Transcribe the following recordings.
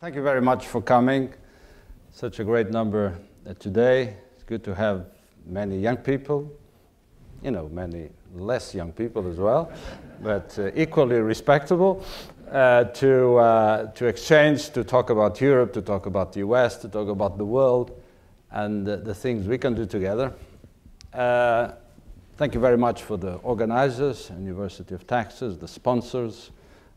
Thank you very much for coming. Such a great number uh, today. It's good to have many young people, you know, many less young people as well, but uh, equally respectable, uh, to, uh, to exchange, to talk about Europe, to talk about the US, to talk about the world, and the things we can do together. Uh, thank you very much for the organizers, University of Texas, the sponsors,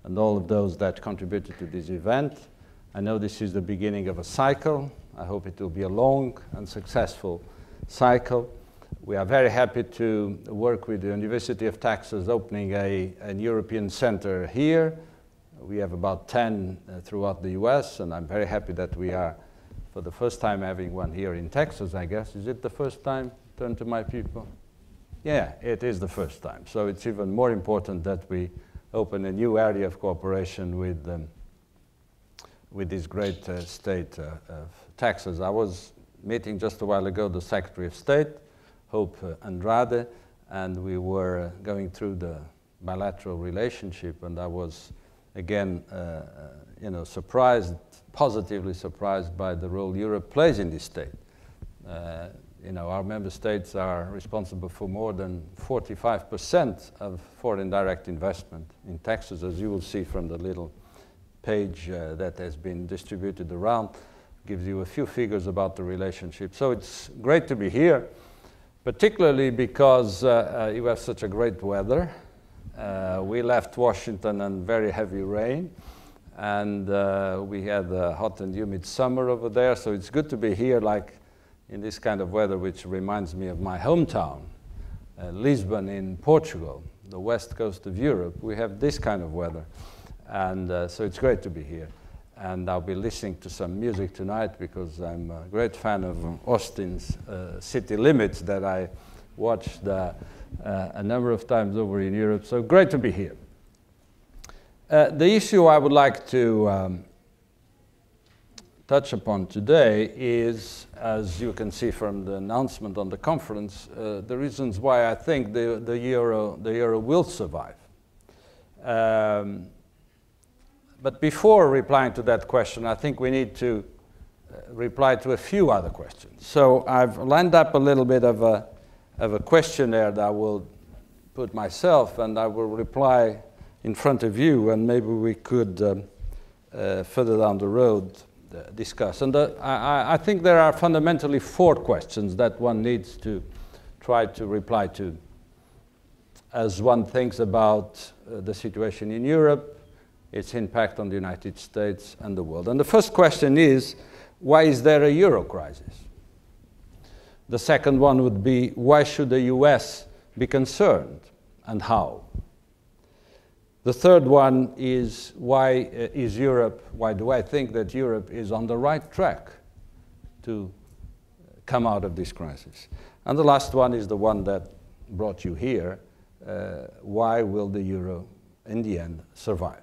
and all of those that contributed to this event. I know this is the beginning of a cycle. I hope it will be a long and successful cycle. We are very happy to work with the University of Texas opening a, an European center here. We have about 10 uh, throughout the US, and I'm very happy that we are, for the first time, having one here in Texas, I guess. Is it the first time? Turn to my people. Yeah, it is the first time. So it's even more important that we open a new area of cooperation with um, with this great uh, state uh, of Texas. I was meeting just a while ago the Secretary of State, Hope uh, Andrade, and we were going through the bilateral relationship, and I was again, you know, surprised, positively surprised by the role Europe plays in this state. Uh, you know, our member states are responsible for more than 45% of foreign direct investment in Texas, as you will see from the little page uh, that has been distributed around gives you a few figures about the relationship. So it's great to be here, particularly because uh, uh, you have such a great weather. Uh, we left Washington in very heavy rain, and uh, we had a hot and humid summer over there, so it's good to be here like in this kind of weather, which reminds me of my hometown, uh, Lisbon in Portugal, the west coast of Europe. We have this kind of weather. And uh, so it's great to be here. And I'll be listening to some music tonight because I'm a great fan of Austin's uh, City Limits that I watched uh, uh, a number of times over in Europe. So great to be here. Uh, the issue I would like to um, touch upon today is, as you can see from the announcement on the conference, uh, the reasons why I think the, the, euro, the euro will survive. Um, but before replying to that question, I think we need to uh, reply to a few other questions. So I've lined up a little bit of a, of a questionnaire that I will put myself and I will reply in front of you and maybe we could um, uh, further down the road uh, discuss. And uh, I, I, think there are fundamentally four questions that one needs to try to reply to as one thinks about uh, the situation in Europe, its impact on the United States and the world. And the first question is, why is there a euro crisis? The second one would be, why should the US be concerned and how? The third one is, why uh, is Europe, why do I think that Europe is on the right track to come out of this crisis? And the last one is the one that brought you here. Uh, why will the euro, in the end, survive?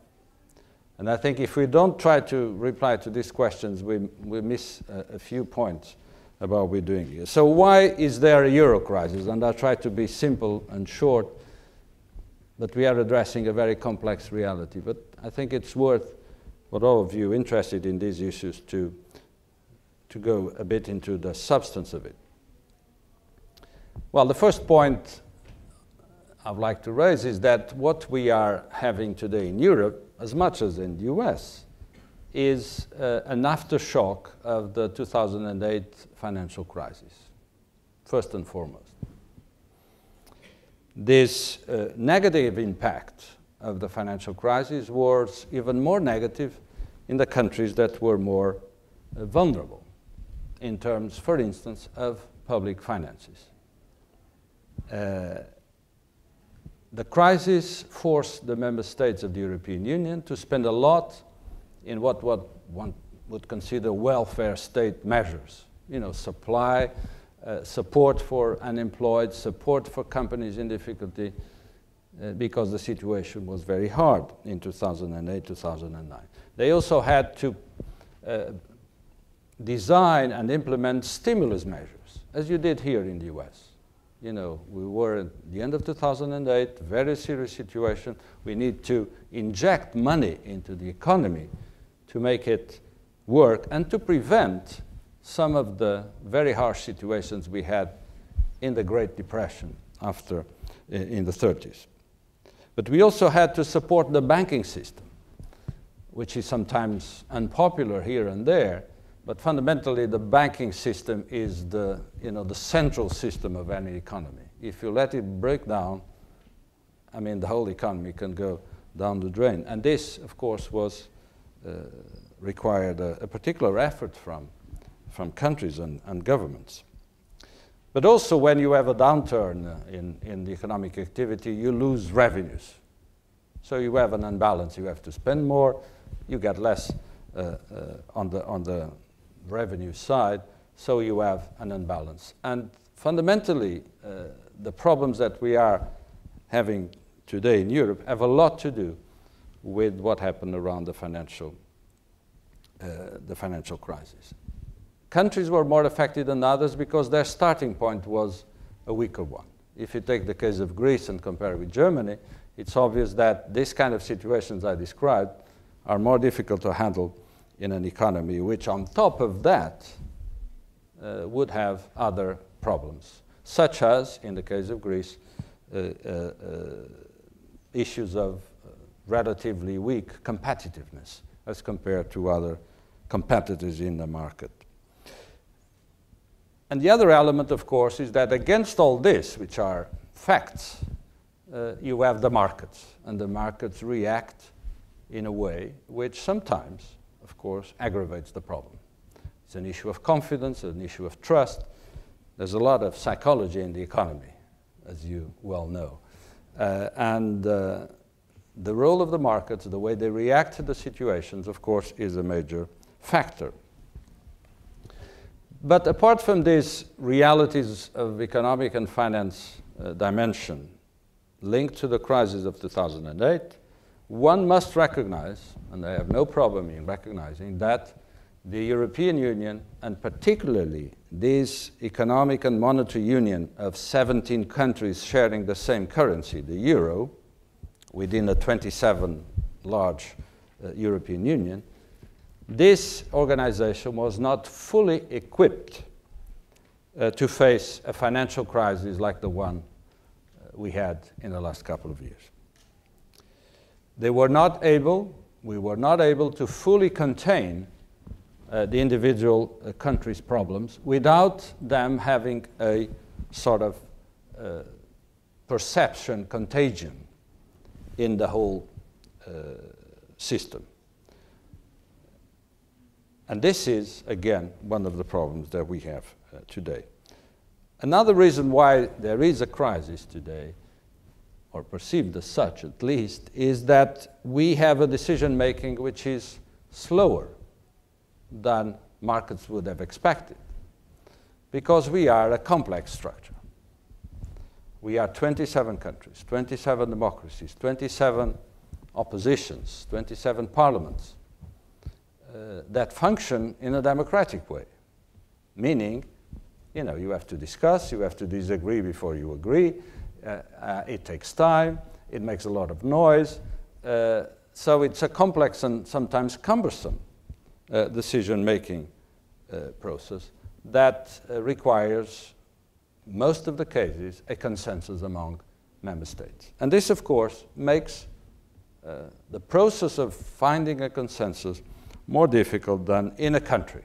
And I think if we don't try to reply to these questions, we, we miss a, a few points about what we're doing here. So why is there a euro crisis? And I'll try to be simple and short, but we are addressing a very complex reality. But I think it's worth for all of you interested in these issues to, to go a bit into the substance of it. Well, the first point I'd like to raise is that what we are having today in Europe as much as in the US, is uh, an aftershock of the 2008 financial crisis, first and foremost. This uh, negative impact of the financial crisis was even more negative in the countries that were more uh, vulnerable in terms, for instance, of public finances. The crisis forced the member states of the European Union to spend a lot in what, what one would consider welfare state measures. You know, supply, uh, support for unemployed, support for companies in difficulty, uh, because the situation was very hard in 2008, 2009. They also had to uh, design and implement stimulus measures, as you did here in the US you know, we were at the end of 2008, very serious situation. We need to inject money into the economy to make it work and to prevent some of the very harsh situations we had in the Great Depression after in the 30s. But we also had to support the banking system, which is sometimes unpopular here and there, but fundamentally the banking system is the, you know, the central system of any economy. If you let it break down, I mean, the whole economy can go down the drain. And this, of course, was uh, required a, a, particular effort from, from countries and, and governments. But also when you have a downturn uh, in, in the economic activity, you lose revenues. So you have an imbalance. You have to spend more, you get less uh, uh, on, the, on the revenue side, so you have an imbalance. And fundamentally, uh, the problems that we are having today in Europe have a lot to do with what happened around the financial, uh, the financial crisis. Countries were more affected than others because their starting point was a weaker one. If you take the case of Greece and compare it with Germany, it's obvious that this kind of situations I described are more difficult to handle in an economy which, on top of that, uh, would have other problems, such as, in the case of Greece, uh, uh, uh issues of relatively weak competitiveness as compared to other competitors in the market. And the other element, of course, is that against all this, which are facts, uh, you have the markets, and the markets react in a way which sometimes, course, aggravates the problem. It's an issue of confidence, an issue of trust. There's a lot of psychology in the economy, as you well know. Uh, and uh, the role of the markets, the way they react to the situations, of course, is a major factor. But apart from these realities of economic and finance uh, dimension linked to the crisis of 2008, one must recognize, and I have no problem in recognizing, that the European Union, and particularly this economic and monetary union of 17 countries sharing the same currency, the euro, within a 27 large uh, European Union, this organization was not fully equipped uh, to face a financial crisis like the one uh, we had in the last couple of years. They were not able, we were not able to fully contain uh, the individual uh, countries' problems without them having a sort of uh, perception contagion in the whole uh, system. And this is, again, one of the problems that we have uh, today. Another reason why there is a crisis today, or perceived as such at least, is that we have a decision making which is slower than markets would have expected. Because we are a complex structure. We are 27 countries, 27 democracies, 27 oppositions, 27 parliaments uh, that function in a democratic way. Meaning, you know, you have to discuss, you have to disagree before you agree. Uh, uh, it takes time, it makes a lot of noise. Uh, so it's a complex and sometimes cumbersome uh, decision-making uh, process that requires, most of the cases, a consensus among member states. And this, of course, makes the process of finding a consensus more difficult than in a country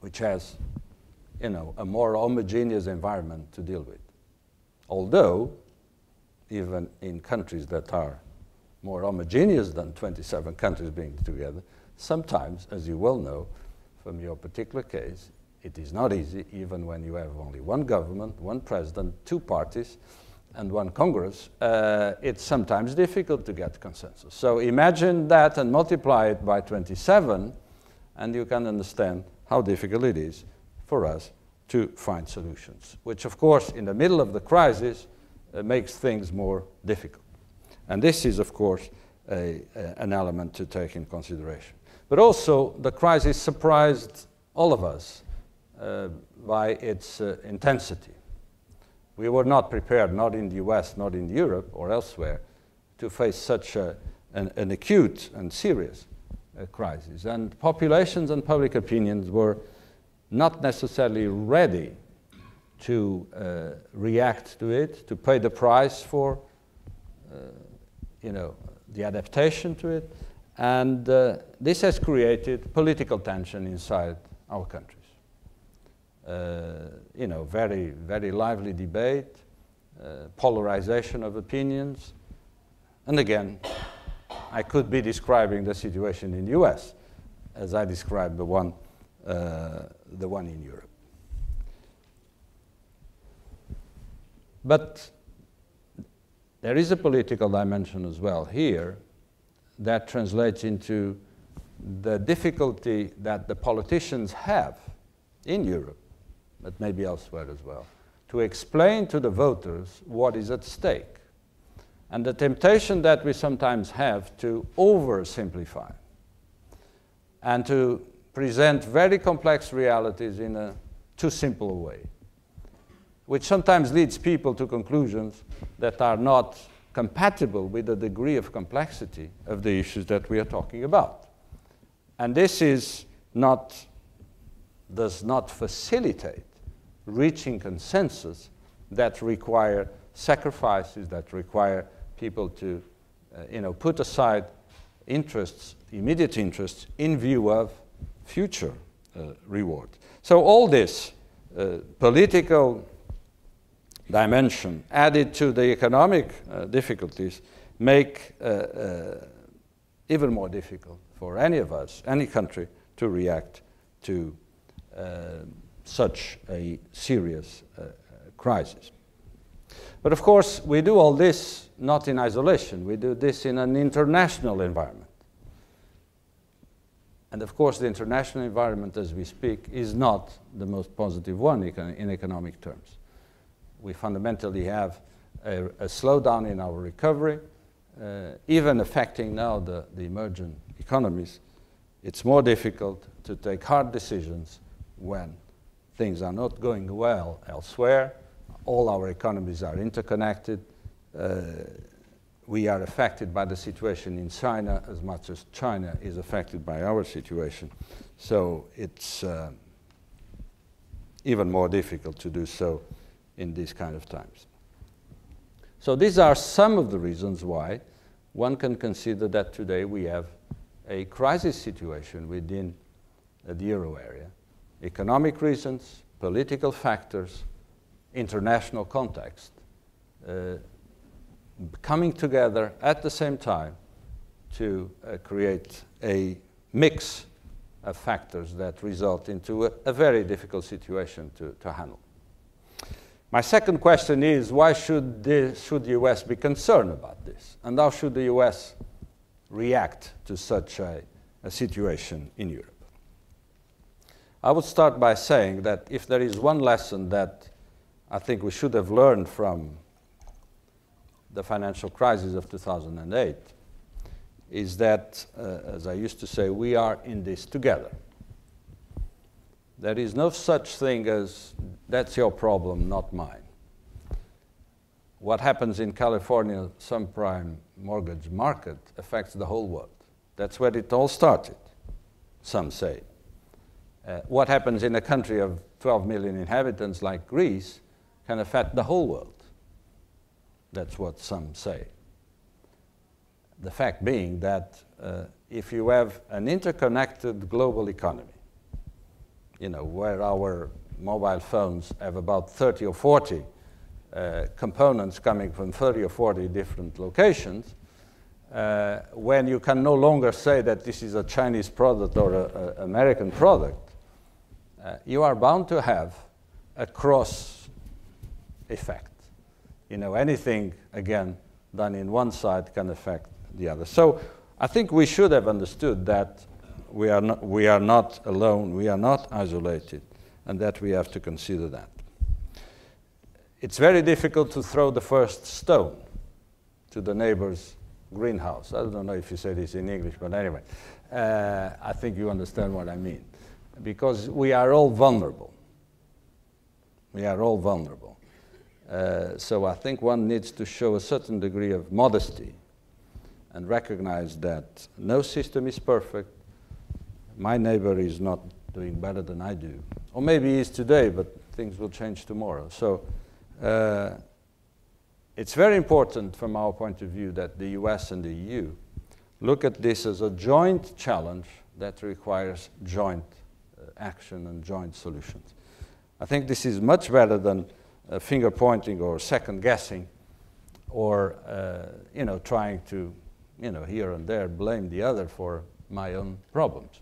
which has you know, a more homogeneous environment to deal with. Although, even in countries that are more homogeneous than 27 countries being together, sometimes, as you well know from your particular case, it is not easy, even when you have only one government, one president, two parties, and one Congress, uh, it's sometimes difficult to get consensus. So imagine that and multiply it by 27, and you can understand how difficult it is for us to find solutions, which, of course, in the middle of the crisis, uh, makes things more difficult. And this is, of course, a, a, an element to take in consideration. But also, the crisis surprised all of us uh, by its uh, intensity. We were not prepared, not in the US, not in Europe or elsewhere, to face such a, an, an, acute and serious uh, crisis. And populations and public opinions were not necessarily ready to uh, react to it, to pay the price for, uh, you know, the adaptation to it. And uh, this has created political tension inside our countries. Uh, you know, very, very lively debate, uh, polarization of opinions. And again, I could be describing the situation in the US as I described the one, uh, the one in Europe. But there is a political dimension as well here that translates into the difficulty that the politicians have in Europe, but maybe elsewhere as well, to explain to the voters what is at stake. And the temptation that we sometimes have to oversimplify and to present very complex realities in a too simple way, which sometimes leads people to conclusions that are not compatible with the degree of complexity of the issues that we are talking about. And this is not, does not facilitate reaching consensus that require sacrifices, that require people to uh, you know, put aside interests, immediate interests, in view of future uh, reward. So all this uh, political dimension added to the economic uh, difficulties make even more difficult for any of us, any country, to react to such a serious crisis. But of course, we do all this not in isolation. We do this in an international environment. And of course, the international environment as we speak is not the most positive one in economic terms we fundamentally have a, a slowdown in our recovery, uh, even affecting now the, the emerging economies. It's more difficult to take hard decisions when things are not going well elsewhere. All our economies are interconnected. Uh, we are affected by the situation in China as much as China is affected by our situation. So it's uh, even more difficult to do so in these kind of times. So these are some of the reasons why one can consider that today we have a crisis situation within the euro area. Economic reasons, political factors, international context, uh, coming together at the same time to uh, create a mix of factors that result into a, a very difficult situation to, to handle. My second question is why should the, should the US be concerned about this? And how should the US react to such a, a situation in Europe? I would start by saying that if there is one lesson that I think we should have learned from the financial crisis of 2008 is that, uh, as I used to say, we are in this together. There is no such thing as that's your problem, not mine. What happens in California subprime mortgage market affects the whole world. That's where it all started, some say. Uh, what happens in a country of 12 million inhabitants like Greece can affect the whole world. That's what some say. The fact being that uh, if you have an interconnected global economy, you know, where our mobile phones have about 30 or 40 uh, components coming from 30 or 40 different locations, uh, when you can no longer say that this is a Chinese product or an American product, uh, you are bound to have a cross effect. You know, anything, again, done in one side can affect the other. So I think we should have understood that we are, not, we are not alone, we are not isolated, and that we have to consider that. It's very difficult to throw the first stone to the neighbor's greenhouse. I don't know if you say this in English, but anyway, uh, I think you understand what I mean. Because we are all vulnerable. We are all vulnerable. Uh, so I think one needs to show a certain degree of modesty and recognize that no system is perfect, my neighbor is not doing better than I do. Or maybe he is today, but things will change tomorrow. So uh, it's very important from our point of view that the US and the EU look at this as a joint challenge that requires joint uh, action and joint solutions. I think this is much better than uh, finger pointing or second guessing or uh, you know, trying to you know, here and there blame the other for my own problems.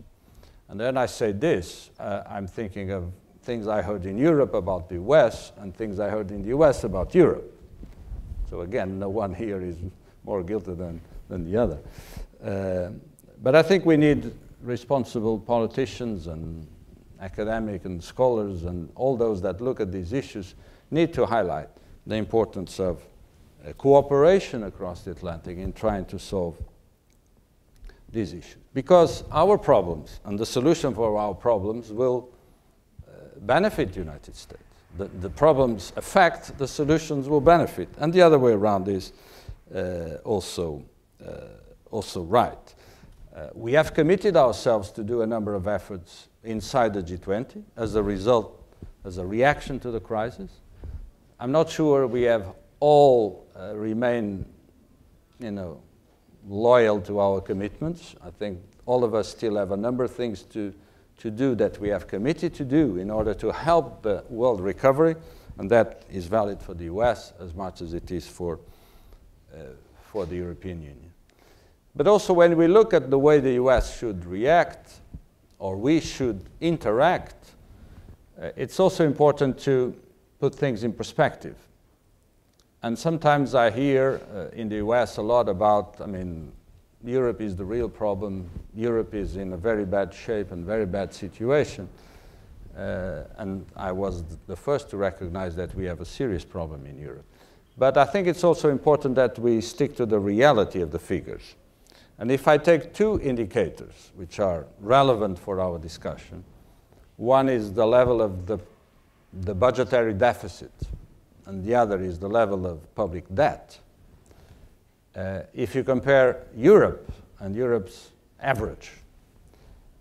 And then I say this, uh, I'm thinking of things I heard in Europe about the US and things I heard in the US about Europe. So again, no one here is more guilty than, than the other. Uh, but I think we need responsible politicians and academic and scholars and all those that look at these issues need to highlight the importance of uh, cooperation across the Atlantic in trying to solve these issues. Because our problems and the solution for our problems will uh, benefit the United States. The, the, problems affect, the solutions will benefit. And the other way around is uh, also, uh, also right. Uh, we have committed ourselves to do a number of efforts inside the G20 as a result, as a reaction to the crisis. I'm not sure we have all uh, remain, you know, loyal to our commitments. I think all of us still have a number of things to, to do that we have committed to do in order to help the world recovery, and that is valid for the US as much as it is for, uh, for the European Union. But also when we look at the way the US should react, or we should interact, uh, it's also important to put things in perspective. And sometimes I hear uh, in the US a lot about, I mean, Europe is the real problem. Europe is in a very bad shape and very bad situation. Uh, and I was the first to recognize that we have a serious problem in Europe. But I think it's also important that we stick to the reality of the figures. And if I take two indicators which are relevant for our discussion, one is the level of the, the budgetary deficit, and the other is the level of public debt. Uh, if you compare Europe and Europe's average,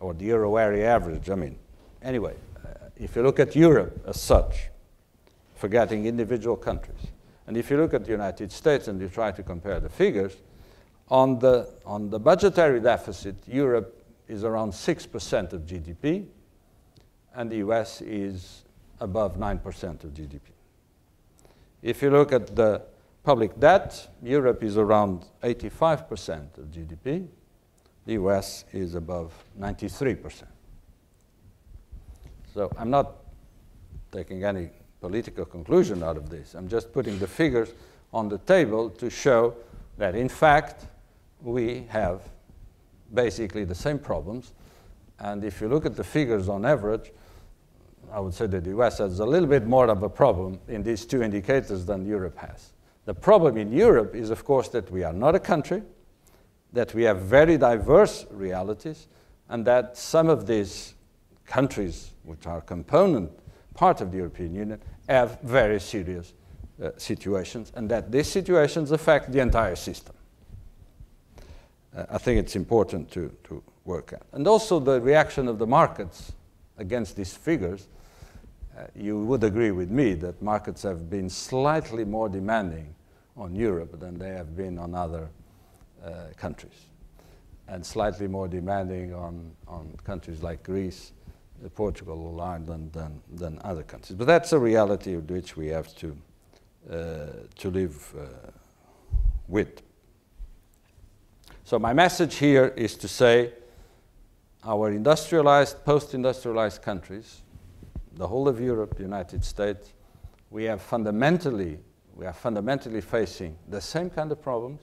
or the euro area average, I mean, anyway, uh, if you look at Europe as such, forgetting individual countries, and if you look at the United States and you try to compare the figures, on the, on the budgetary deficit, Europe is around 6% of GDP, and the US is above 9% of GDP. If you look at the public debt, Europe is around 85% of GDP. The US is above 93%. So I'm not taking any political conclusion out of this. I'm just putting the figures on the table to show that, in fact, we have basically the same problems. And if you look at the figures on average, I would say that the US has a little bit more of a problem in these two indicators than Europe has. The problem in Europe is, of course, that we are not a country, that we have very diverse realities, and that some of these countries, which are component part of the European Union, have very serious uh, situations, and that these situations affect the entire system. Uh, I think it's important to, to work at. And also the reaction of the markets against these figures uh, you would agree with me that markets have been slightly more demanding on Europe than they have been on other uh, countries, and slightly more demanding on, on countries like Greece, uh, Portugal, or Ireland than, than other countries. But that's a reality with which we have to, uh, to live uh, with. So my message here is to say our industrialized, post-industrialized countries the whole of Europe, the United States, we have fundamentally, we are fundamentally facing the same kind of problems,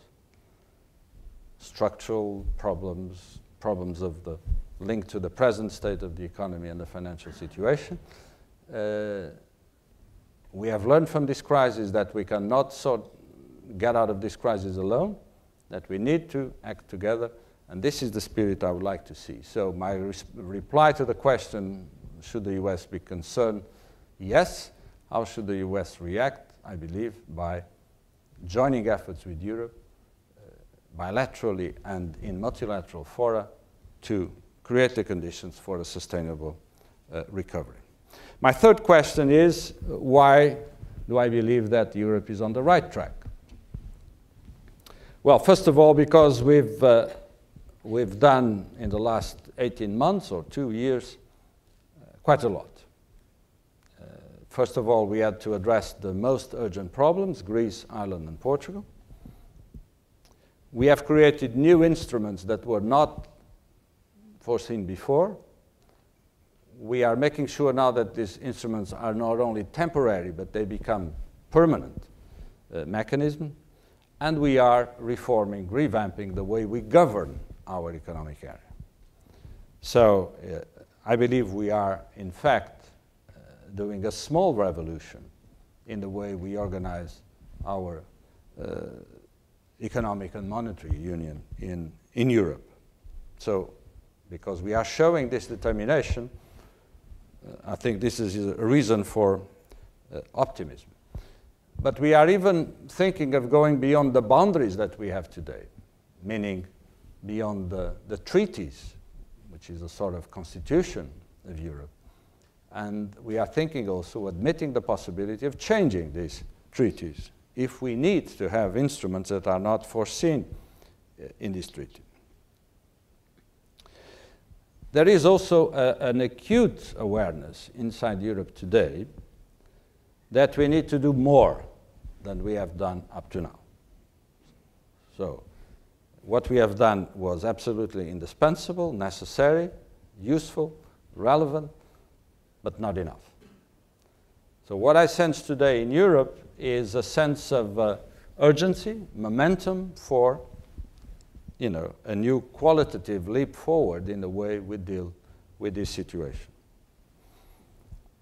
structural problems, problems of the link to the present state of the economy and the financial situation. Uh, we have learned from this crisis that we cannot sort get out of this crisis alone, that we need to act together, and this is the spirit I would like to see. So my reply to the question should the US be concerned? Yes. How should the US react? I believe by joining efforts with Europe, uh, bilaterally and in multilateral fora, to create the conditions for a sustainable uh, recovery. My third question is why do I believe that Europe is on the right track? Well, first of all, because we've, uh, we've done in the last 18 months or two years quite a lot. Uh, first of all, we had to address the most urgent problems Greece, Ireland, and Portugal. We have created new instruments that were not foreseen before. We are making sure now that these instruments are not only temporary, but they become permanent uh, mechanism. And we are reforming, revamping the way we govern our economic area. So uh, I believe we are, in fact, uh, doing a small revolution in the way we organize our uh, economic and monetary union in, in Europe. So because we are showing this determination, uh, I think this is a reason for uh, optimism. But we are even thinking of going beyond the boundaries that we have today, meaning beyond the, the treaties, which is a sort of constitution of Europe. And we are thinking also, admitting the possibility of changing these treaties if we need to have instruments that are not foreseen uh, in this treaty. There is also a, an acute awareness inside Europe today that we need to do more than we have done up to now. So, what we have done was absolutely indispensable, necessary, useful, relevant, but not enough. So, what I sense today in Europe is a sense of uh, urgency, momentum for you know, a new qualitative leap forward in the way we deal with this situation.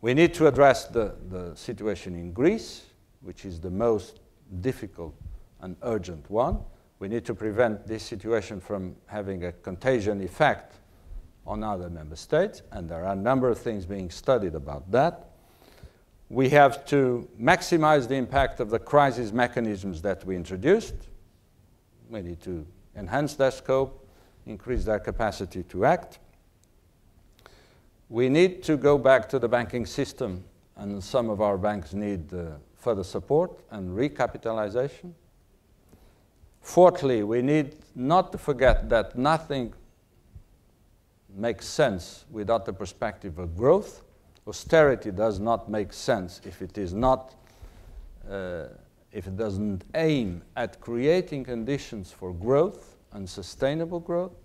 We need to address the, the situation in Greece, which is the most difficult and urgent one. We need to prevent this situation from having a contagion effect on other member states, and there are a number of things being studied about that. We have to maximize the impact of the crisis mechanisms that we introduced. We need to enhance their scope, increase their capacity to act. We need to go back to the banking system, and some of our banks need uh, further support and recapitalization. Fourthly, we need not to forget that nothing makes sense without the perspective of growth. Austerity does not make sense if it is not uh, if it doesn't aim at creating conditions for growth and sustainable growth,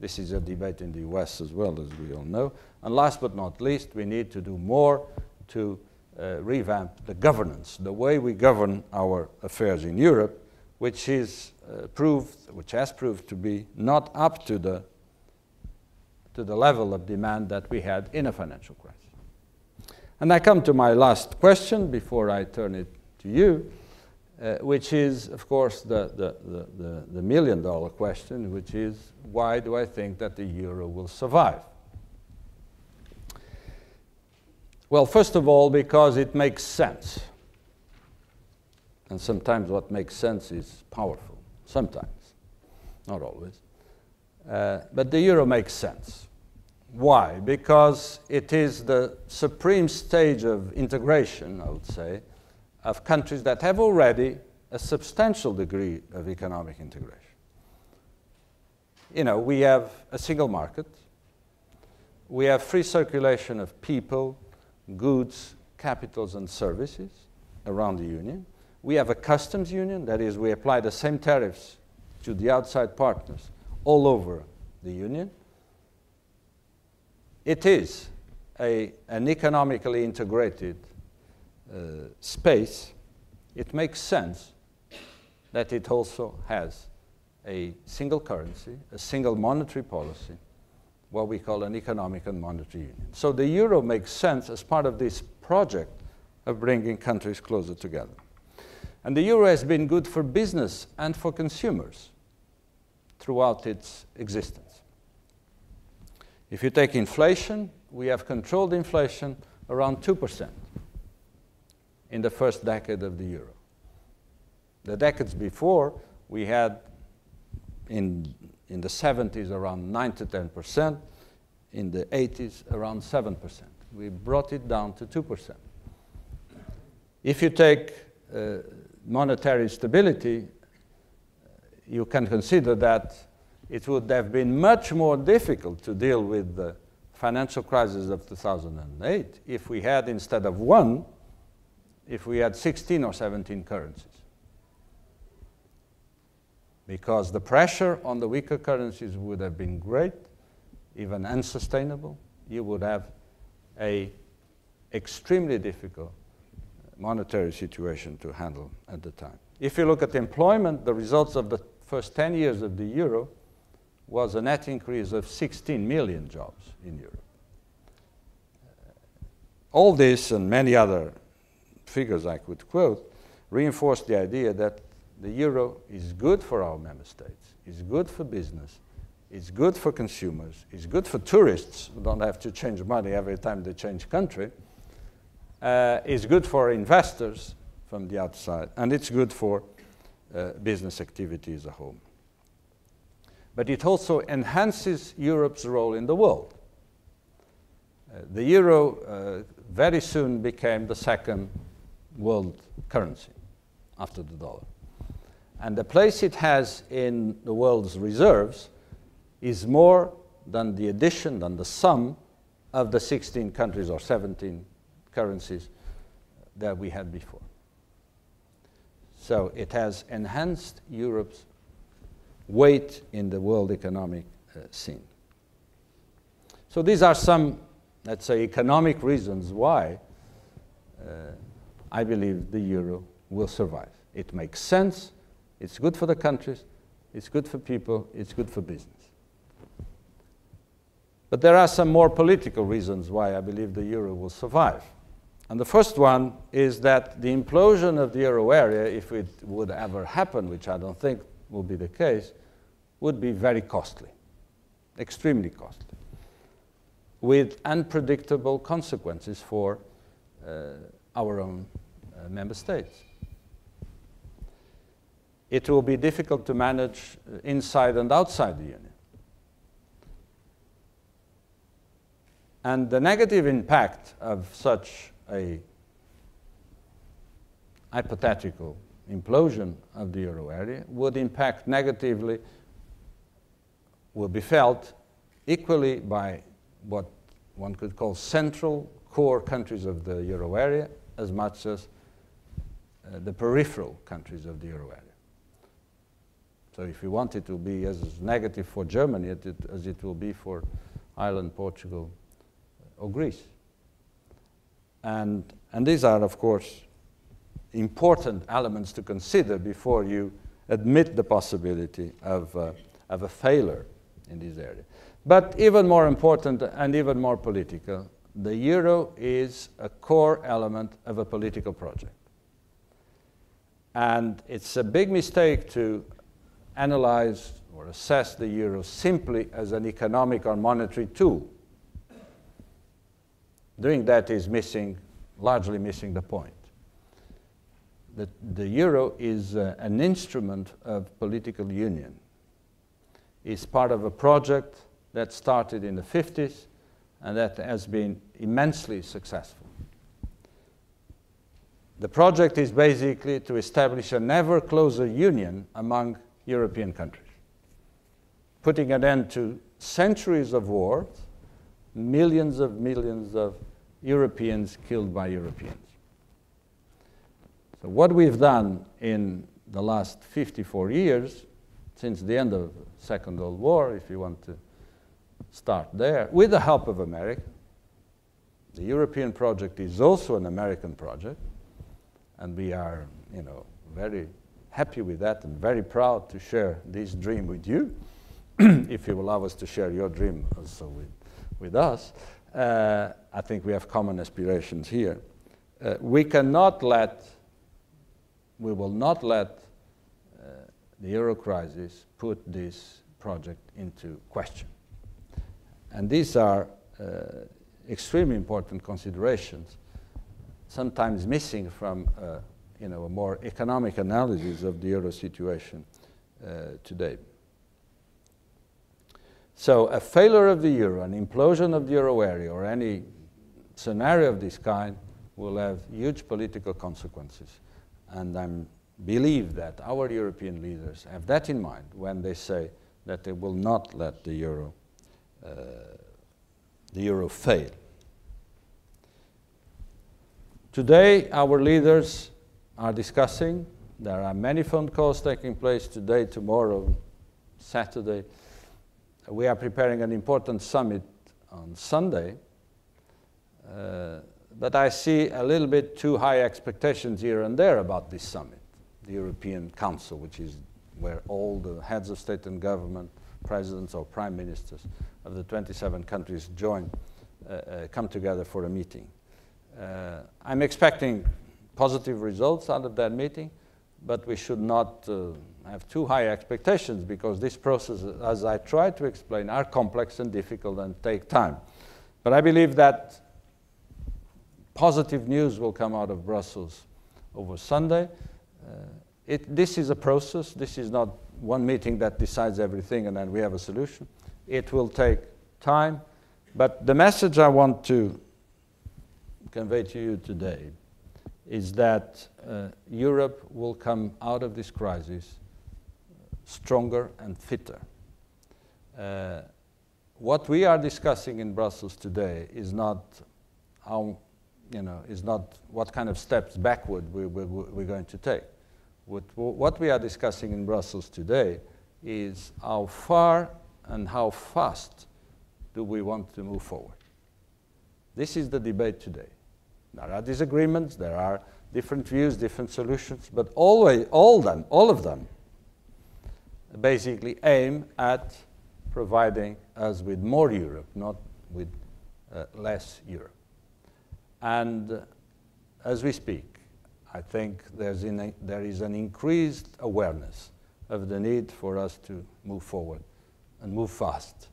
this is a debate in the US as well, as we all know. And last but not least, we need to do more to uh, revamp the governance, the way we govern our affairs in Europe, which is uh, proved, which has proved to be not up to the, to the level of demand that we had in a financial crisis. And I come to my last question before I turn it to you uh, which is, of course, the, the, the, the, million dollar question, which is why do I think that the euro will survive? Well, first of all, because it makes sense. And sometimes what makes sense is powerful. Sometimes, not always. Uh, but the euro makes sense. Why? Because it is the supreme stage of integration, I would say, of countries that have already a substantial degree of economic integration. You know, we have a single market, we have free circulation of people, goods, capitals, and services around the Union. We have a customs union, that is, we apply the same tariffs to the outside partners all over the Union. It is a, an economically integrated uh, space, it makes sense that it also has a single currency, a single monetary policy, what we call an economic and monetary union. So the euro makes sense as part of this project of bringing countries closer together. And the euro has been good for business and for consumers throughout its existence. If you take inflation, we have controlled inflation around 2% in the first decade of the euro. The decades before, we had in, in the 70s around 9 to 10 percent, in the 80s around 7%. We brought it down to 2%. If you take uh, monetary stability, you can consider that it would have been much more difficult to deal with the financial crisis of 2008 if we had, instead of one, if we had 16 or 17 currencies. Because the pressure on the weaker currencies would have been great, even unsustainable. You would have a extremely difficult monetary situation to handle at the time. If you look at employment, the results of the first 10 years of the euro was a net increase of 16 million jobs in Europe. All this and many other figures I could quote reinforce the idea that the euro is good for our member states, is good for business, it's good for consumers, it's good for tourists who don't have to change money every time they change country, uh, it's good for investors from the outside, and it's good for uh, business activity as a whole but it also enhances Europe's role in the world. Uh, the euro uh, very soon became the second world currency after the dollar. And the place it has in the world's reserves is more than the addition, than the sum of the 16 countries or 17 currencies that we had before. So it has enhanced Europe's weight in the world economic uh, scene. So these are some, let's say, economic reasons why uh, I believe the euro will survive. It makes sense, it's good for the countries, it's good for people, it's good for business. But there are some more political reasons why I believe the euro will survive. And the first one is that the implosion of the euro area, if it would ever happen, which I don't think will be the case, would be very costly, extremely costly, with unpredictable consequences for uh, our own uh, member states. It will be difficult to manage uh, inside and outside the Union. And the negative impact of such a hypothetical implosion of the euro area would impact negatively will be felt equally by what one could call central core countries of the euro area as much as uh, the peripheral countries of the euro area. So if you want it to be as negative for Germany as it will be for Ireland, Portugal, or Greece. And, and these are, of course, important elements to consider before you admit the possibility of, uh, of a failure in this area. But even more important and even more political, the euro is a core element of a political project. And it's a big mistake to analyze or assess the euro simply as an economic or monetary tool. Doing that is missing, largely missing the point. The, the euro is uh, an instrument of political union is part of a project that started in the 50s and that has been immensely successful. The project is basically to establish an ever closer union among European countries, putting an end to centuries of wars, millions of millions of Europeans killed by Europeans. So, what we've done in the last 54 years since the end of the Second World War, if you want to start there, with the help of America. The European project is also an American project, and we are, you know, very happy with that and very proud to share this dream with you, if you allow us to share your dream also with, with us. Uh, I think we have common aspirations here. Uh, we cannot let, we will not let the euro crisis put this project into question. And these are uh, extremely important considerations, sometimes missing from uh, you know, a more economic analysis of the euro situation uh, today. So a failure of the euro, an implosion of the euro area, or any scenario of this kind will have huge political consequences. And I believe that our European leaders have that in mind when they say that they will not let the euro, uh, the euro fail. Today, our leaders are discussing. There are many phone calls taking place today, tomorrow, Saturday. We are preparing an important summit on Sunday. Uh, but I see a little bit too high expectations here and there about this summit, the European Council, which is where all the heads of state and government, presidents or prime ministers of the 27 countries join, uh, uh, come together for a meeting. Uh, I'm expecting positive results out of that meeting, but we should not uh, have too high expectations because these processes, as I try to explain, are complex and difficult and take time. But I believe that positive news will come out of Brussels over Sunday. Uh, it, this is a process. This is not one meeting that decides everything and then we have a solution. It will take time. But the message I want to convey to you today is that uh, Europe will come out of this crisis stronger and fitter. Uh, what we are discussing in Brussels today is not how you know, is not what kind of steps backward we, we, we're going to take. What, what we are discussing in Brussels today is how far and how fast do we want to move forward. This is the debate today. There are disagreements, there are different views, different solutions, but always, all, them, all of them basically aim at providing us with more Europe, not with uh, less Europe. And as we speak, I think there's a, there is an increased awareness of the need for us to move forward and move fast.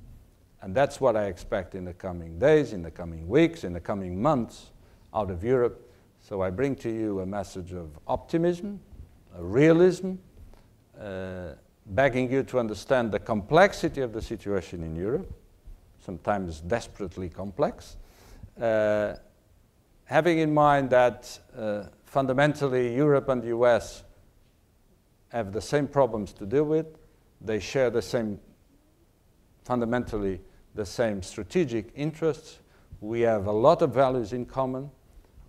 And that's what I expect in the coming days, in the coming weeks, in the coming months out of Europe. So I bring to you a message of optimism, a realism, uh, begging you to understand the complexity of the situation in Europe, sometimes desperately complex, uh, having in mind that uh, fundamentally Europe and the US have the same problems to deal with, they share the same, fundamentally, the same strategic interests. We have a lot of values in common.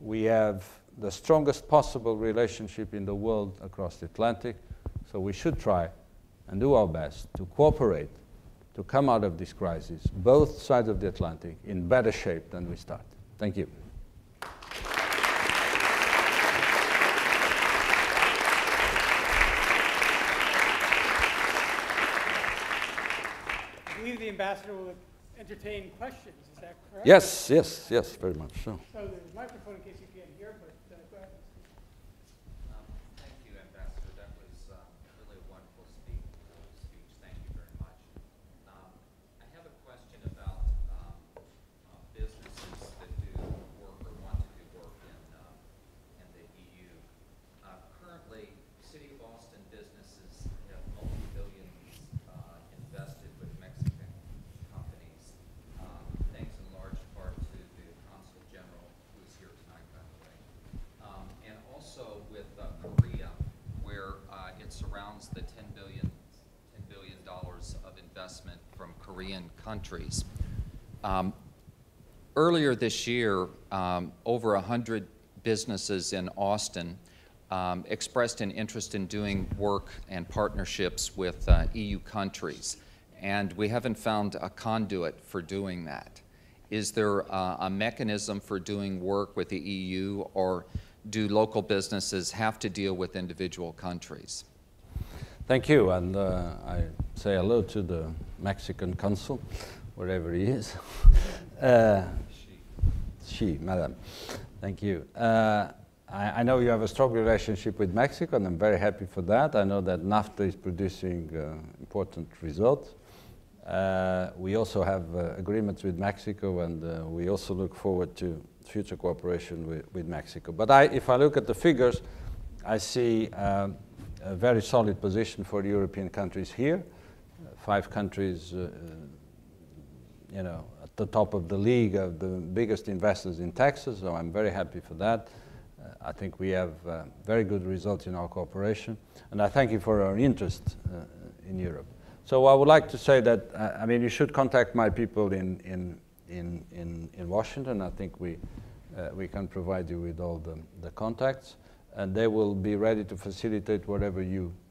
We have the strongest possible relationship in the world across the Atlantic. So we should try and do our best to cooperate to come out of this crisis, both sides of the Atlantic, in better shape than we start. Thank you. ambassador will entertain questions. Is that correct? Yes, yes, yes, very much so. So a microphone in case you can't hear, but uh, go ahead. Um, thank you, Ambassador. That was uh, really a wonderful speech. Uh, speech. Thank you very much. Um, I have a question about um, uh, businesses that do work or want to do work in, uh, in the EU. Uh, currently, City of Austin businesses have multi-billions uh, invested with Mexican companies, um, thanks in large part to the Consul General, who is here tonight, by the way. Um, and also with uh, Korea, where uh, it surrounds the 10 billion, $10 billion of investment from Korean countries. Um, Earlier this year, um, over 100 businesses in Austin um, expressed an interest in doing work and partnerships with uh, EU countries, and we haven't found a conduit for doing that. Is there uh, a mechanism for doing work with the EU, or do local businesses have to deal with individual countries? Thank you, and uh, I say hello to the Mexican consul, wherever he is. Uh, she, madam. Thank you. Uh, I, I, know you have a strong relationship with Mexico, and I'm very happy for that. I know that NAFTA is producing uh, important results. Uh, we also have uh, agreements with Mexico, and uh, we also look forward to future cooperation with, with Mexico. But I, if I look at the figures, I see a very solid position for the European countries here. Five countries uh, you know, at the top of the league of the biggest investors in Texas, so I'm very happy for that. Uh, I think we have uh, very good results in our cooperation, and I thank you for your interest uh, in Europe. So I would like to say that, uh, I mean, you should contact my people in, in, in, in, in Washington. I think we, uh, we can provide you with all the, the contacts, and they will be ready to facilitate whatever you uh,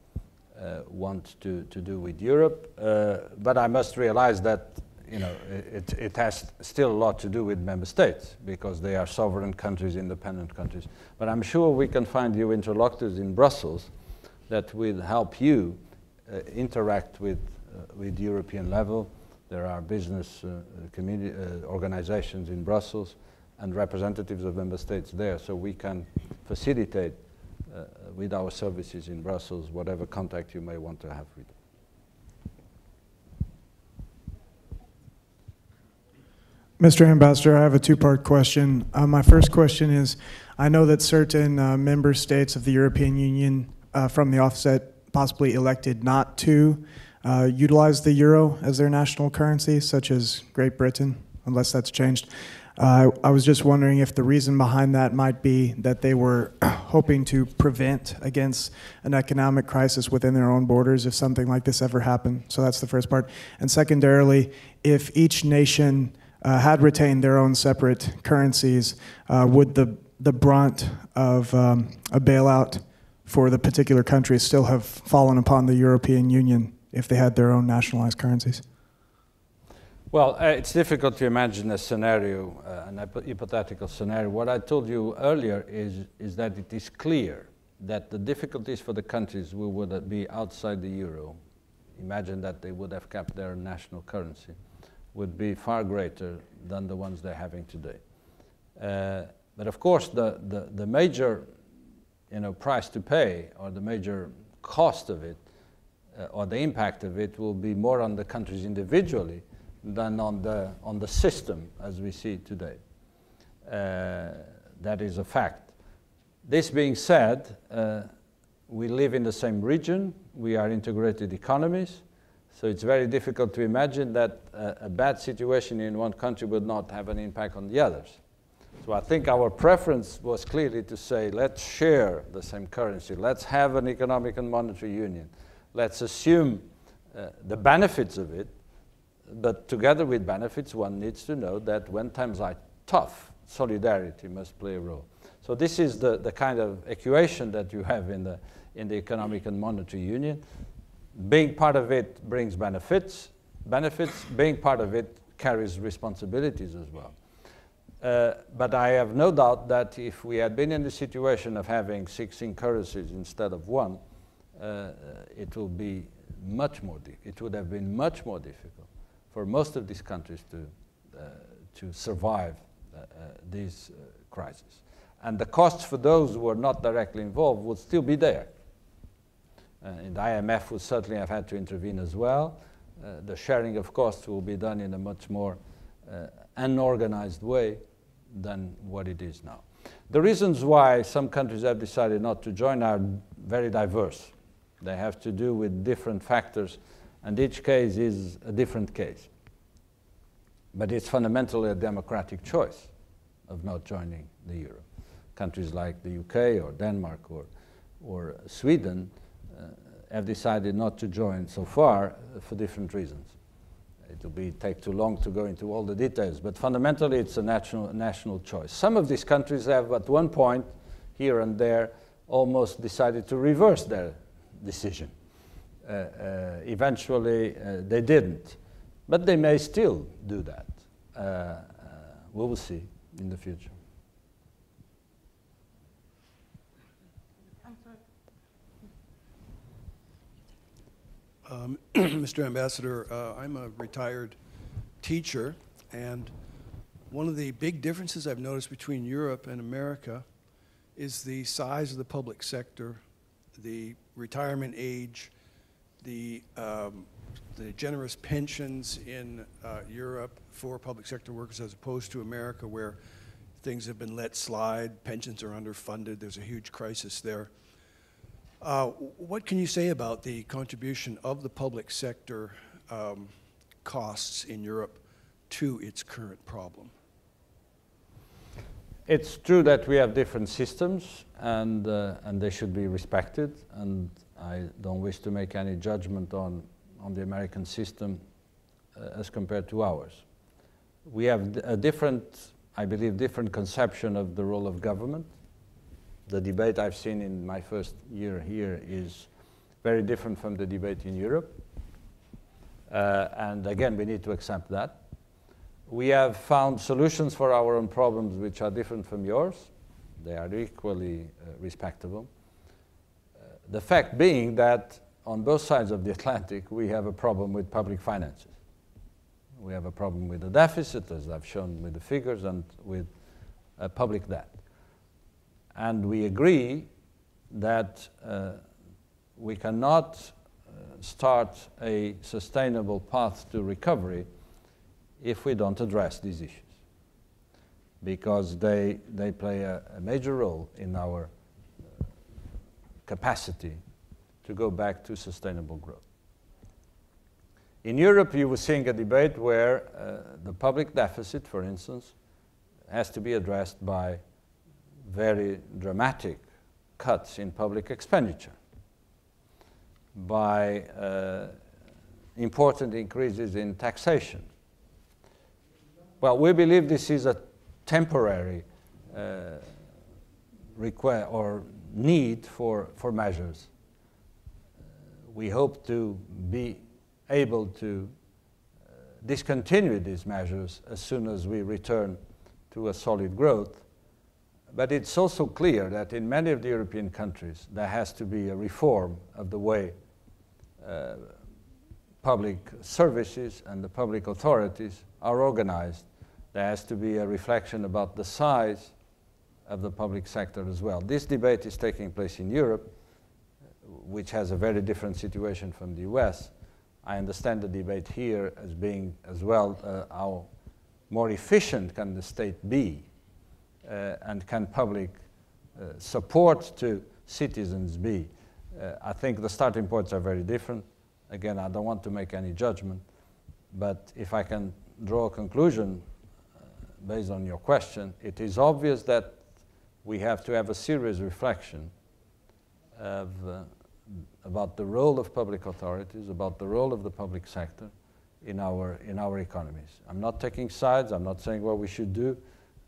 want to, to do with Europe. Uh, but I must realize that you know, it, it has still a lot to do with member states because they are sovereign countries, independent countries. But I'm sure we can find you interlocutors in Brussels that will help you uh, interact with, uh, with European level. There are business uh, community organizations in Brussels and representatives of member states there, so we can facilitate with our services in Brussels whatever contact you may want to have with. them. Mr. Ambassador, I have a two-part question. Uh, my first question is, I know that certain uh, member states of the European Union uh, from the offset possibly elected not to uh, utilize the euro as their national currency, such as Great Britain, unless that's changed. Uh, I was just wondering if the reason behind that might be that they were hoping to prevent against an economic crisis within their own borders if something like this ever happened. So that's the first part. And secondarily, if each nation uh, had retained their own separate currencies, uh, would the, the brunt of um, a bailout for the particular country still have fallen upon the European Union if they had their own nationalized currencies? Well, uh, it's difficult to imagine a scenario, uh, an hypothetical scenario. What I told you earlier is, is that it is clear that the difficulties for the countries who would be outside the euro, imagine that they would have kept their national currency, would be far greater than the ones they're having today. Uh, but of course, the, the, the major you know, price to pay or the major cost of it uh, or the impact of it will be more on the countries individually than on the, on the system as we see today. Uh, that is a fact. This being said, uh, we live in the same region, we are integrated economies, so it's very difficult to imagine that a, a bad situation in one country would not have an impact on the others. So I think our preference was clearly to say, let's share the same currency, let's have an economic and monetary union, let's assume uh, the benefits of it, but together with benefits, one needs to know that when times are tough, solidarity must play a role. So this is the, the kind of equation that you have in the, in the economic and monetary union. Being part of it brings benefits. Benefits, being part of it carries responsibilities as well. Uh, but I have no doubt that if we had been in the situation of having 16 currencies instead of one, uh, it will be much more, it would have been much more difficult for most of these countries to, uh, to survive uh, uh, these uh, crises. And the costs for those who were not directly involved would still be there. and the IMF would certainly have had to intervene as well. the sharing of costs will be done in a much more unorganized way than what it is now. The reasons why some countries have decided not to join are very diverse. They have to do with different factors and each case is a different case. But it's fundamentally a democratic choice of not joining the euro. Countries like the UK or Denmark or, or Sweden uh, have decided not to join so far uh, for different reasons. It will be, take too long to go into all the details, but fundamentally it's a national, national choice. Some of these countries have at one point, here and there, almost decided to reverse their decision. Uh, uh, eventually uh, they didn't. But they may still do that. we will see in the future. Um, Mr. Ambassador, uh, I'm a retired teacher, and one of the big differences I've noticed between Europe and America is the size of the public sector, the retirement age, the, um, the generous pensions in uh, Europe for public sector workers as opposed to America where things have been let slide, pensions are underfunded, there's a huge crisis there. Uh, what can you say about the contribution of the public sector um, costs in Europe to its current problem? It's true that we have different systems and, uh, and they should be respected. And I don't wish to make any judgment on, on the American system uh, as compared to ours. We have a different, I believe, different conception of the role of government. The debate I've seen in my first year here is very different from the debate in Europe. Uh, and again, we need to accept that. We have found solutions for our own problems which are different from yours. They are equally uh, respectable. The fact being that on both sides of the Atlantic, we have a problem with public finances. We have a problem with the deficit, as I've shown with the figures, and with uh, public debt. And we agree that uh, we cannot uh, start a sustainable path to recovery if we don't address these issues because they, they play a, a major role in our capacity to go back to sustainable growth. In Europe, you were seeing a debate where uh, the public deficit, for instance, has to be addressed by very dramatic cuts in public expenditure, by uh, important increases in taxation, well, we believe this is a temporary uh, request or need for, for measures. We hope to be able to uh, discontinue these measures as soon as we return to a solid growth. But it's also clear that in many of the European countries, there has to be a reform of the way uh, public services and the public authorities are organized, there has to be a reflection about the size of the public sector as well. This debate is taking place in Europe, which has a very different situation from the US. I understand the debate here as being as well uh, how more efficient can the state be uh, and can public uh, support to citizens be. Uh, I think the starting points are very different. Again, I don't want to make any judgment, but if I can draw a conclusion uh, based on your question, it is obvious that we have to have a serious reflection of, uh, about the role of public authorities, about the role of the public sector in our, in our economies. I'm not taking sides, I'm not saying what we should do,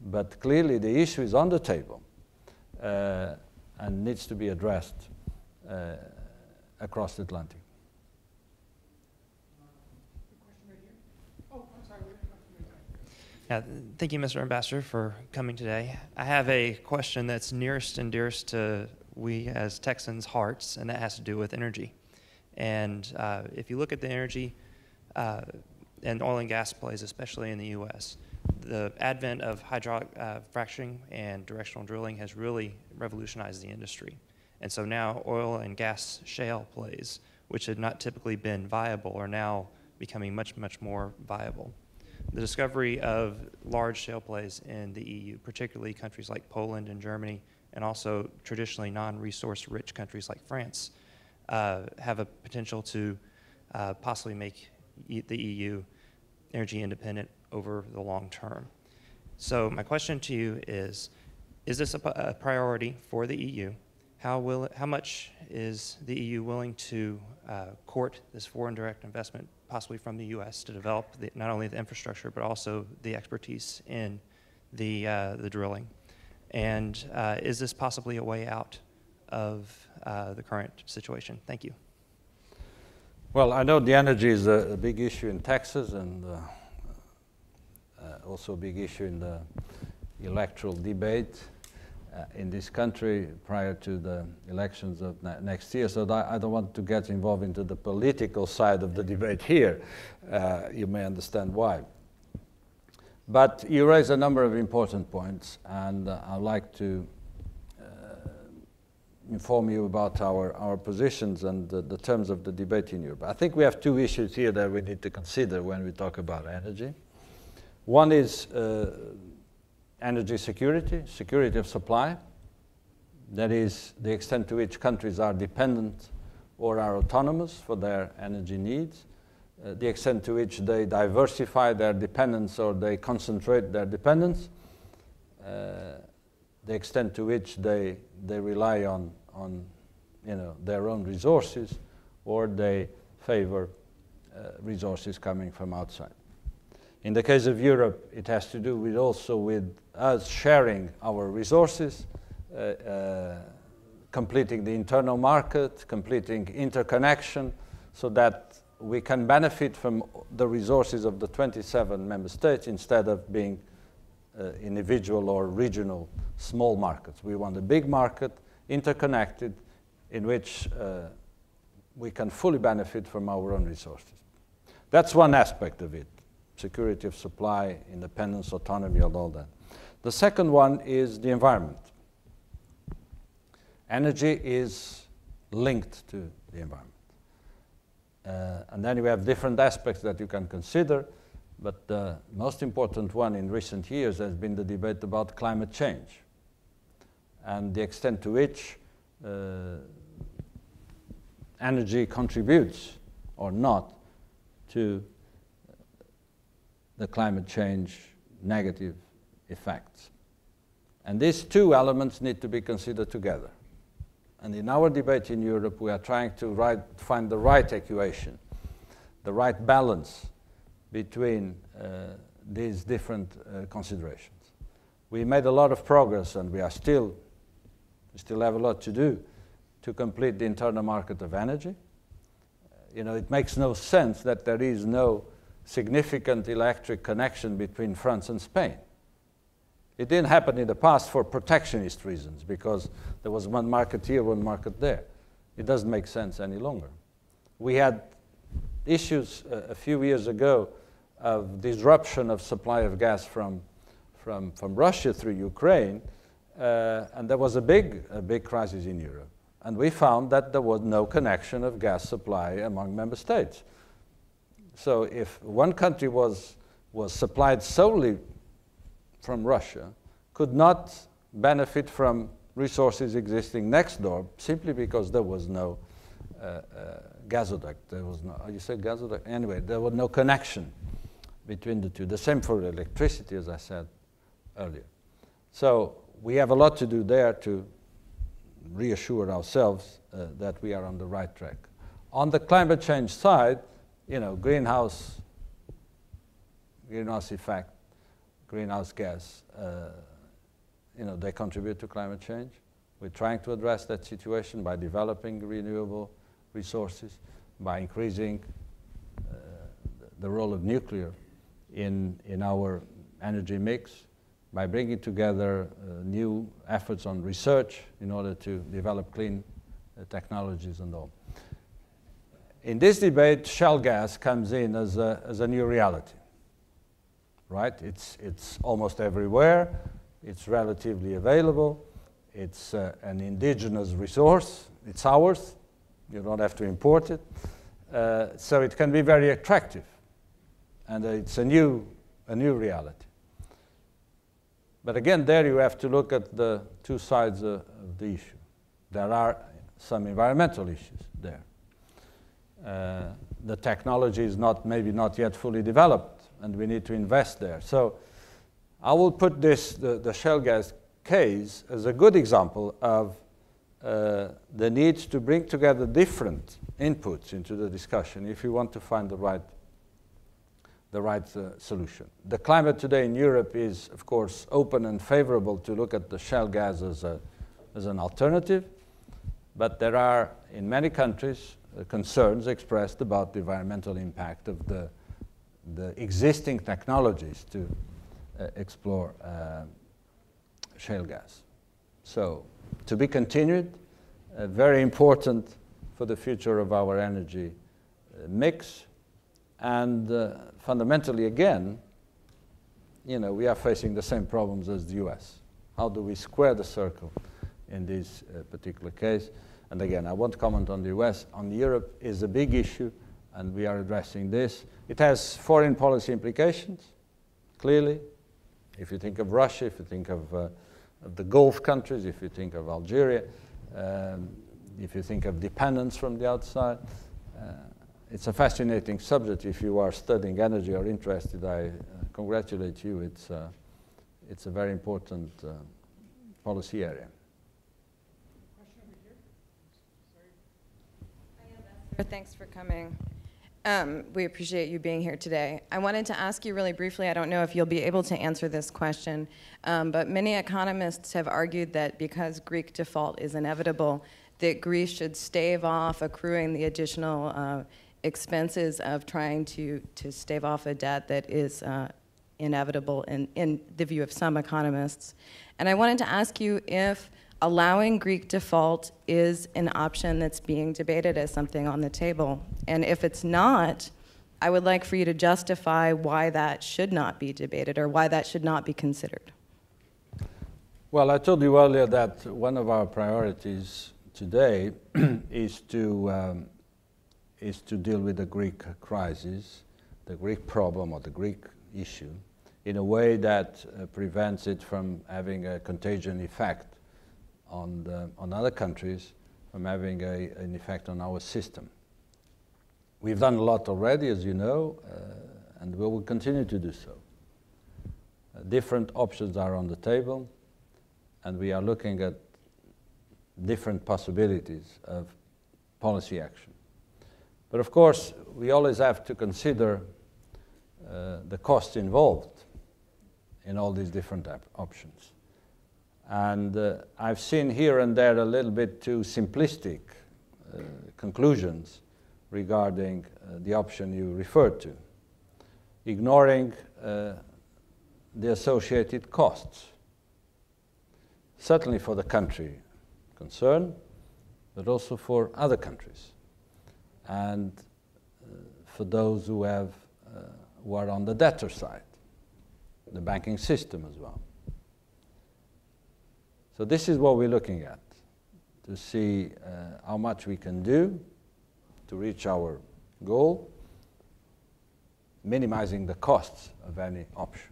but clearly the issue is on the table uh, and needs to be addressed uh, across the Atlantic. Yeah, thank you, Mr. Ambassador, for coming today. I have a question that's nearest and dearest to we as Texans' hearts, and that has to do with energy. And uh, if you look at the energy uh, and oil and gas plays, especially in the U.S., the advent of hydraulic uh, fracturing and directional drilling has really revolutionized the industry. And so now oil and gas shale plays, which had not typically been viable, are now becoming much, much more viable the discovery of large shale plays in the EU, particularly countries like Poland and Germany, and also traditionally non-resource rich countries like France, uh, have a potential to uh, possibly make e the EU energy independent over the long term. So my question to you is, is this a, a priority for the EU? How, will, how much is the EU willing to uh, court this foreign direct investment possibly from the U.S. to develop the, not only the infrastructure but also the expertise in the uh, the drilling. And uh, is this possibly a way out of uh, the current situation? Thank you. Well, I know the energy is a, a big issue in Texas and uh, uh, also a big issue in the electoral debate in this country prior to the elections of ne next year. So I don't want to get involved into the political side of the debate here. Uh, you may understand why. But you raise a number of important points, and uh, I'd like to uh, inform you about our, our positions and the, the terms of the debate in Europe. I think we have two issues here that we need to consider when we talk about energy. One is uh, energy security, security of supply. That is the extent to which countries are dependent or are autonomous for their energy needs. uh, the extent to which they diversify their dependence or they concentrate their dependence, uh, the extent to which they, they rely on, on you know, their own resources or they favor uh, resources coming from outside. In the case of Europe, it has to do with also with us sharing our resources, uh, uh, completing the internal market, completing interconnection, so that we can benefit from the resources of the 27 member states instead of being uh, individual or regional small markets. We want a big market, interconnected, in which uh, we can fully benefit from our own resources. That's one aspect of it security of supply, independence, autonomy, and all that. The second one is the environment. Energy is linked to the environment. Uh, and then you have different aspects that you can consider, but the most important one in recent years has been the debate about climate change and the extent to which uh, energy contributes or not to the climate change negative effects. And these two elements need to be considered together. And in our debate in Europe, we are trying to right, find the right equation, the right balance between uh, these different uh, considerations. We made a lot of progress, and we are still, we still have a lot to do to complete the internal market of energy. You know, it makes no sense that there is no significant electric connection between France and Spain. It didn't happen in the past for protectionist reasons because there was one market here, one market there. It doesn't make sense any longer. We had issues uh, a few years ago of disruption of supply of gas from, from, from Russia through Ukraine, uh, and there was a big, a big crisis in Europe. And we found that there was no connection of gas supply among member states. So if one country was, was supplied solely from Russia, could not benefit from resources existing next door simply because there was no uh, uh, gasoduct. There was no, you say gasoduct? Anyway, there was no connection between the two. The same for electricity, as I said earlier. So we have a lot to do there to reassure ourselves uh, that we are on the right track. On the climate change side, you know, greenhouse, greenhouse effect, greenhouse gas, uh, you know, they contribute to climate change. We're trying to address that situation by developing renewable resources, by increasing uh, the role of nuclear in, in our energy mix, by bringing together uh, new efforts on research in order to develop clean uh, technologies and all in this debate, shale gas comes in as a, as a new reality, right? It's, it's almost everywhere, it's relatively available, it's uh, an indigenous resource, it's ours, you don't have to import it. Uh, so it can be very attractive, and uh, it's a new, a new reality. But again, there you have to look at the two sides of the issue. There are some environmental issues there. Uh, the technology is not maybe not yet fully developed, and we need to invest there. So I will put this, the, the shale gas case, as a good example of uh, the need to bring together different inputs into the discussion if you want to find the right, the right uh, solution. The climate today in Europe is, of course, open and favorable to look at the shale gas as, a, as an alternative, but there are, in many countries, concerns expressed about the environmental impact of the, the existing technologies to uh, explore uh, shale gas. So, to be continued, uh, very important for the future of our energy uh, mix. And uh, fundamentally, again, you know, we are facing the same problems as the US. How do we square the circle in this particular case? And again, I won't comment on the US. On Europe is a big issue, and we are addressing this. It has foreign policy implications, clearly. If you think of Russia, if you think of, uh, of the Gulf countries, if you think of Algeria, um, if you think of dependence from the outside, uh, it's a fascinating subject. If you are studying energy or interested, I uh, congratulate you. It's, uh, it's a very important uh, policy area. Question over here? Sorry. Thanks for coming. Um, we appreciate you being here today. I wanted to ask you really briefly, I don't know if you'll be able to answer this question, um, but many economists have argued that because Greek default is inevitable, that Greece should stave off accruing the additional uh, expenses of trying to, to stave off a debt that is uh, inevitable in, in the view of some economists. And I wanted to ask you if allowing Greek default is an option that's being debated as something on the table. And if it's not, I would like for you to justify why that should not be debated or why that should not be considered. Well, I told you earlier that one of our priorities today is to um, is to deal with the Greek crisis, the Greek problem or the Greek issue, in a way that uh, prevents it from having a contagion effect on, the, on other countries, from having a, an effect on our system. We've done a lot already, as you know, uh, and we will continue to do so. Uh, different options are on the table, and we are looking at different possibilities of policy action. But of course, we always have to consider uh, the costs involved in all these different options. And uh, I've seen here and there a little bit too simplistic uh, conclusions regarding uh, the option you referred to, ignoring uh, the associated costs, certainly for the country concerned, but also for other countries. And uh, for those who have uh, who are on the debtor side, the banking system as well. So this is what we're looking at to see uh, how much we can do to reach our goal, minimizing the costs of any option.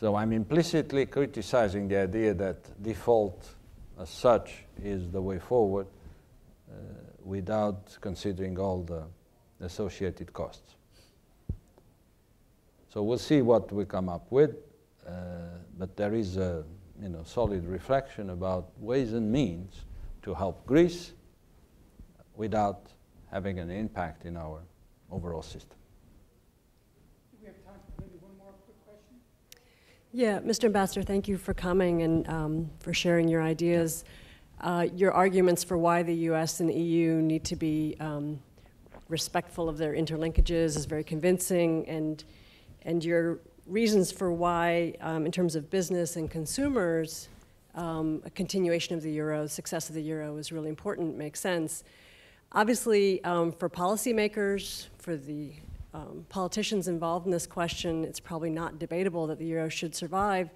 So I'm implicitly criticizing the idea that default as such is the way forward. Uh, without considering all the associated costs. So we'll see what we come up with, uh, but there is a you know, solid reflection about ways and means to help Greece without having an impact in our overall system. We have time for maybe one more quick question. Yeah, Mr. Ambassador, thank you for coming and um, for sharing your ideas uh, your arguments for why the US and the EU need to be um, respectful of their interlinkages is very convincing, and, and your reasons for why, um, in terms of business and consumers, um, a continuation of the euro, success of the euro is really important, makes sense. Obviously, um, for policymakers, for the um, politicians involved in this question, it's probably not debatable that the euro should survive.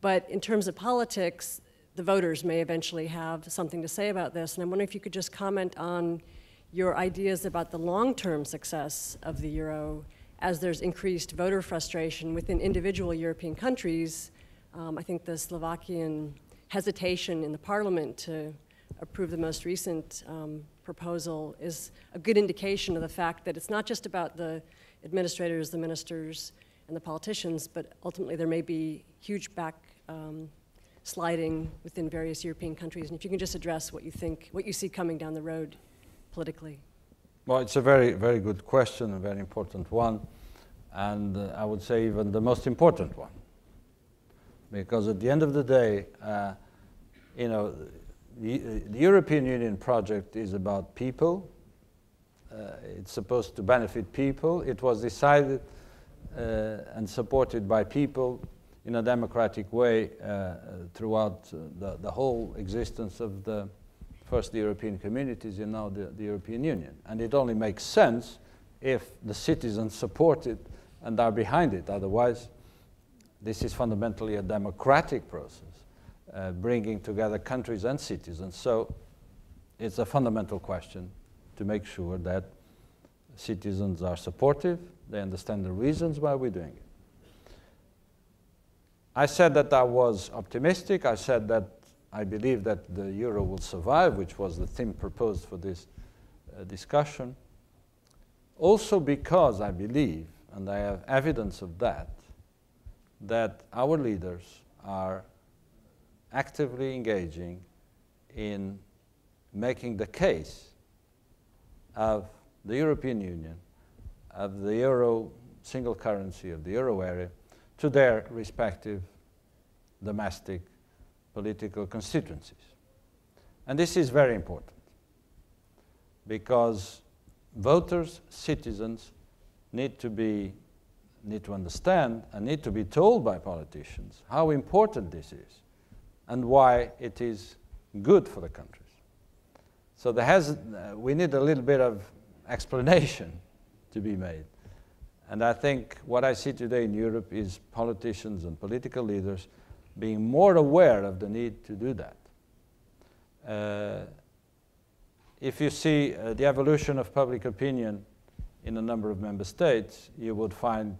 But in terms of politics, the voters may eventually have something to say about this. And I'm wondering if you could just comment on your ideas about the long-term success of the euro as there's increased voter frustration within individual European countries. Um, I think the Slovakian hesitation in the parliament to approve the most recent um, proposal is a good indication of the fact that it's not just about the administrators, the ministers, and the politicians, but ultimately there may be huge back um, sliding within various European countries. And if you can just address what you think, what you see coming down the road politically. Well, it's a very, very good question, a very important one, and uh, I would say even the most important one. Because at the end of the day, uh, you know, the, the, European Union project is about people. Uh, it's supposed to benefit people. It was decided uh, and supported by people in a democratic way uh, throughout the, the whole existence of the first the European communities and now the, the European Union. And it only makes sense if the citizens support it and are behind it. Otherwise, this is fundamentally a democratic process, uh, bringing together countries and citizens. So it's a fundamental question to make sure that citizens are supportive, they understand the reasons why we're doing it. I said that I was optimistic. I said that I believe that the euro will survive, which was the theme proposed for this uh, discussion. Also because I believe, and I have evidence of that, that our leaders are actively engaging in making the case of the European Union, of the euro single currency of the euro area to their respective domestic political constituencies. And this is very important because voters, citizens need to be need to understand and need to be told by politicians how important this is and why it is good for the countries. So there has, uh, we need a little bit of explanation to be made. And I think what I see today in Europe is politicians and political leaders being more aware of the need to do that. Uh, if you see uh, the evolution of public opinion in a number of member states, you would find,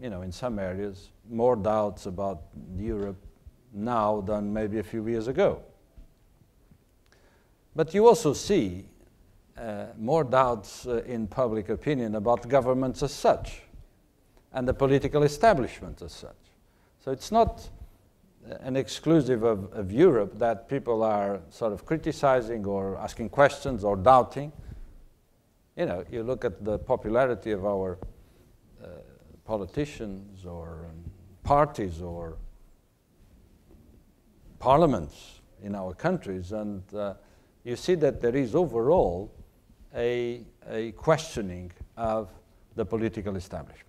you know, in some areas, more doubts about Europe now than maybe a few years ago. But you also see uh, more doubts uh, in public opinion about governments as such and the political establishment as such. So it's not an exclusive of, of Europe that people are sort of criticizing or asking questions or doubting. You know, you look at the popularity of our uh, politicians or um, parties or parliaments in our countries, and uh, you see that there is overall a, a questioning of the political establishment.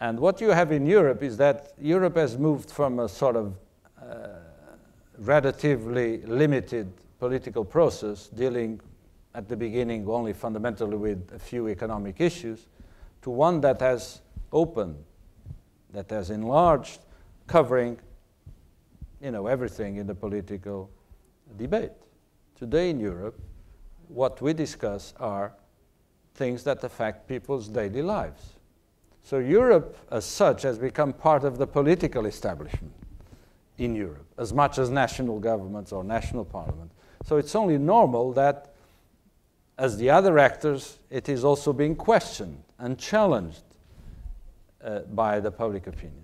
And what you have in Europe is that Europe has moved from a sort of uh, relatively limited political process dealing at the beginning only fundamentally with a few economic issues to one that has opened, that has enlarged, covering you know, everything in the political debate. Today in Europe, what we discuss are things that affect people's daily lives. So Europe, as such, has become part of the political establishment in Europe, as much as national governments or national parliament. So it's only normal that, as the other actors, it is also being questioned and challenged uh, by the public opinion.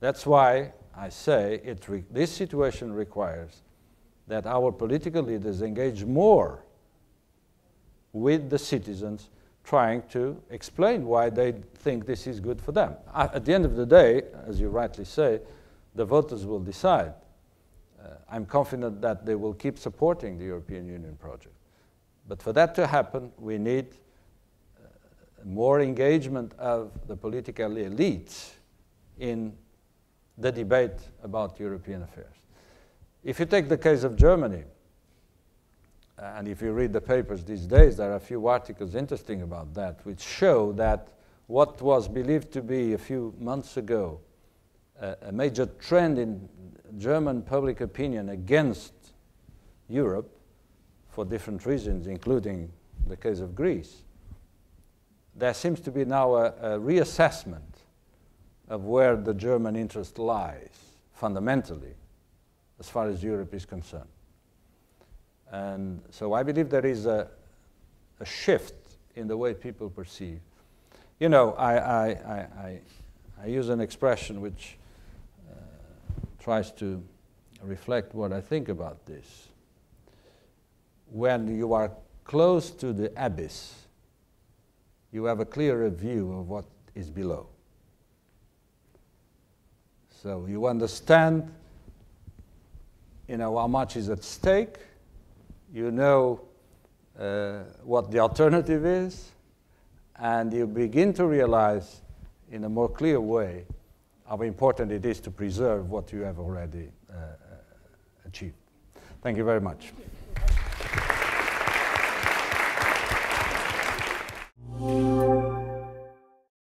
That's why I say this situation requires that our political leaders engage more with the citizens trying to explain why they think this is good for them. At the end of the day, as you rightly say, the voters will decide. Uh, I'm confident that they will keep supporting the European Union project. But for that to happen, we need uh, more engagement of the political elites in the debate about European affairs. If you take the case of Germany, and if you read the papers these days, there are a few articles interesting about that, which show that what was believed to be a few months ago uh, a major trend in German public opinion against Europe for different reasons, including the case of Greece, there seems to be now a, a reassessment of where the German interest lies fundamentally as far as Europe is concerned. And so I believe there is a, a shift in the way people perceive. You know, I, I, I, I, use an expression which uh, tries to reflect what I think about this. When you are close to the abyss, you have a clearer view of what is below. So you understand, you know, how much is at stake, you know uh, what the alternative is, and you begin to realize in a more clear way how important it is to preserve what you have already uh, uh achieved. Thank you very much. Thank you.